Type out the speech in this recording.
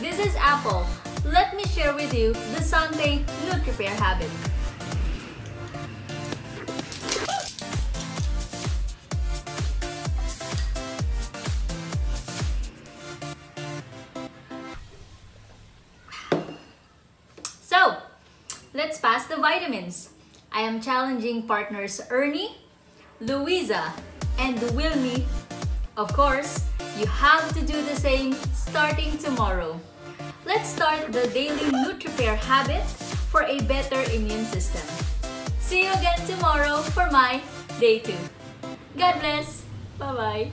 This is Apple. Let me share with you the Sante NutriPair habit. So, let's pass the vitamins. I am challenging partners Ernie, Louiza, and Wilmie. Of course, you have to do the same starting tomorrow. Let's start the daily NutriPair habit for a better immune system. See you again tomorrow for my day 2. God bless. Bye-bye.